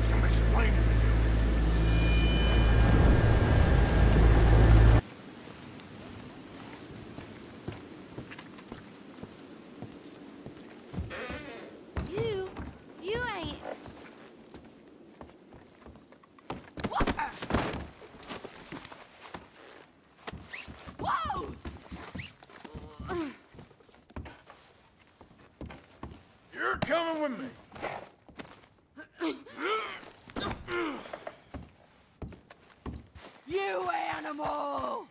got some explaining to do. You're coming with me. You animal!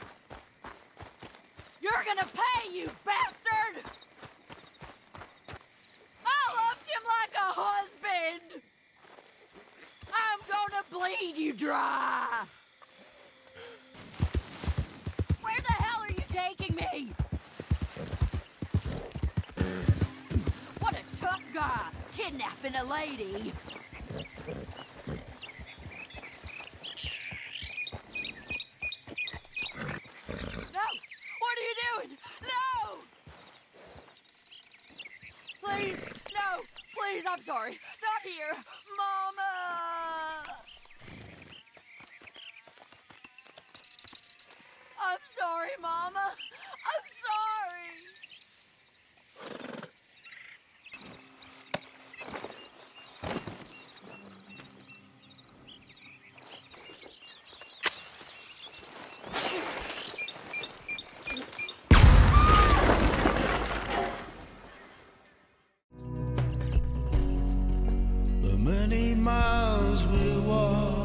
You're gonna pay, you bastard! I loved him like a husband! I'm gonna bleed you dry! Where the hell are you taking me? What a tough guy, kidnapping a lady. No! What are you doing? No! Please, no! Please, I'm sorry. Not here. Mama! I'm sorry, Mama. Many miles we walk